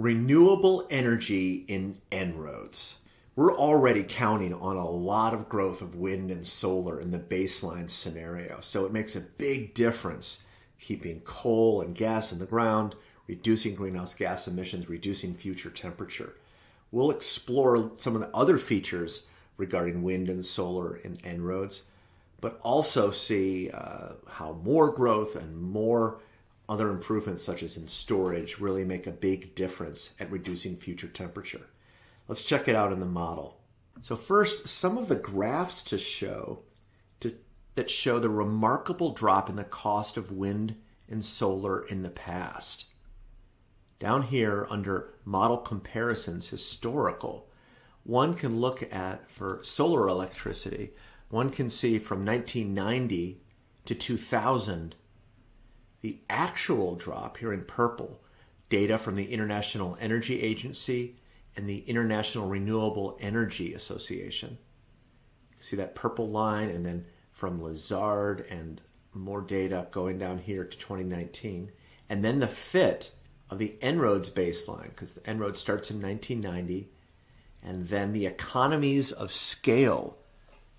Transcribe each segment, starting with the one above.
renewable energy in En-ROADS. We're already counting on a lot of growth of wind and solar in the baseline scenario, so it makes a big difference keeping coal and gas in the ground, reducing greenhouse gas emissions, reducing future temperature. We'll explore some of the other features regarding wind and solar in En-ROADS, but also see uh, how more growth and more other improvements, such as in storage, really make a big difference at reducing future temperature. Let's check it out in the model. So first, some of the graphs to show to, that show the remarkable drop in the cost of wind and solar in the past. Down here under model comparisons historical, one can look at for solar electricity, one can see from 1990 to 2000 the actual drop here in purple, data from the International Energy Agency and the International Renewable Energy Association. See that purple line, and then from Lazard and more data going down here to 2019. And then the fit of the En-ROADS baseline, because the En-ROADS starts in 1990, and then the economies of scale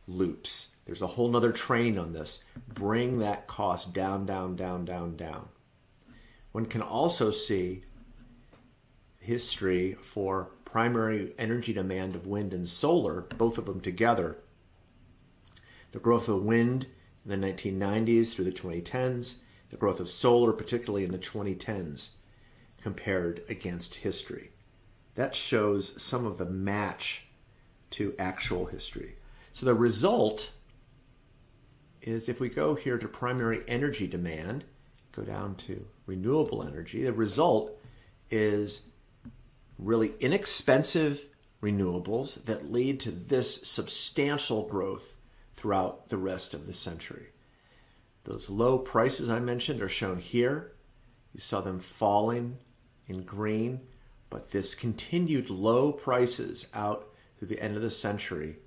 loops there's a whole nother training on this. Bring that cost down, down, down, down, down. One can also see history for primary energy demand of wind and solar, both of them together. The growth of wind in the 1990s through the 2010s, the growth of solar, particularly in the 2010s, compared against history. That shows some of the match to actual history. So the result is if we go here to primary energy demand, go down to renewable energy, the result is really inexpensive renewables that lead to this substantial growth throughout the rest of the century. Those low prices I mentioned are shown here. You saw them falling in green, but this continued low prices out through the end of the century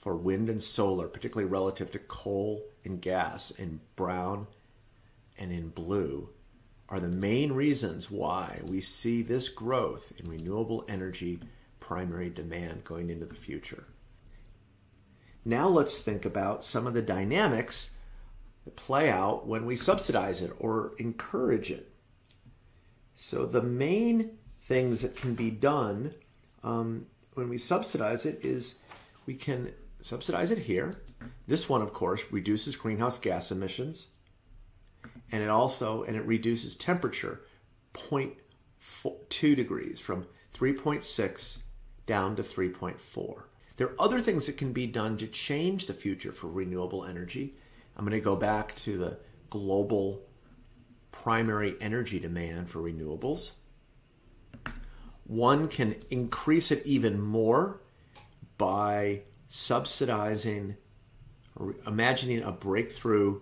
for wind and solar, particularly relative to coal and gas in brown and in blue, are the main reasons why we see this growth in renewable energy primary demand going into the future. Now let's think about some of the dynamics that play out when we subsidize it or encourage it. So, the main things that can be done um, when we subsidize it is we can subsidize it here. This one, of course, reduces greenhouse gas emissions, and it also and it reduces temperature 0.2 degrees from 3.6 down to 3.4. There are other things that can be done to change the future for renewable energy. I'm going to go back to the global primary energy demand for renewables. One can increase it even more by subsidizing or imagining a breakthrough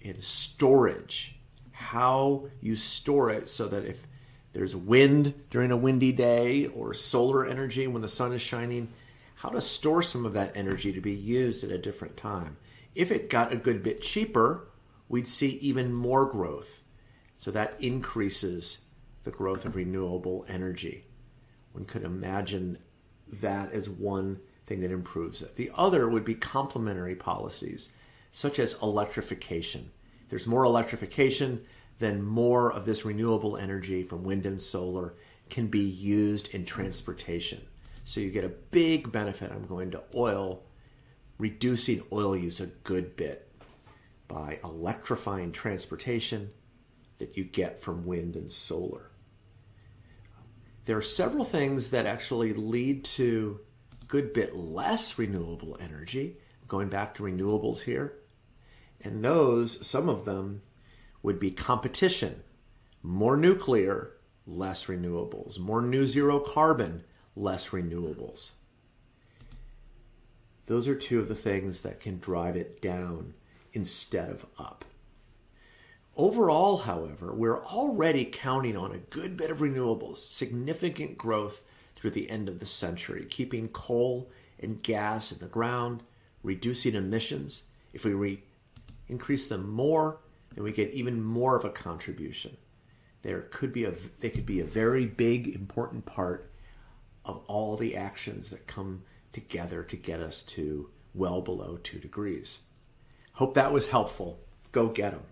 in storage, how you store it so that if there's wind during a windy day or solar energy when the sun is shining, how to store some of that energy to be used at a different time. If it got a good bit cheaper, we'd see even more growth. So that increases the growth of renewable energy. One could imagine that as one thing that improves it. The other would be complementary policies, such as electrification. There's more electrification, then more of this renewable energy from wind and solar can be used in transportation. So you get a big benefit. I'm going to oil, reducing oil use a good bit by electrifying transportation that you get from wind and solar. There are several things that actually lead to good bit less renewable energy, going back to renewables here. And those, some of them, would be competition, more nuclear, less renewables, more new zero carbon, less renewables. Those are two of the things that can drive it down instead of up. Overall, however, we're already counting on a good bit of renewables, significant growth through the end of the century, keeping coal and gas in the ground, reducing emissions. If we re- increase them more, then we get even more of a contribution. there could be a they could be a very big important part of all the actions that come together to get us to well below 2 degrees. Hope that was helpful. Go get them.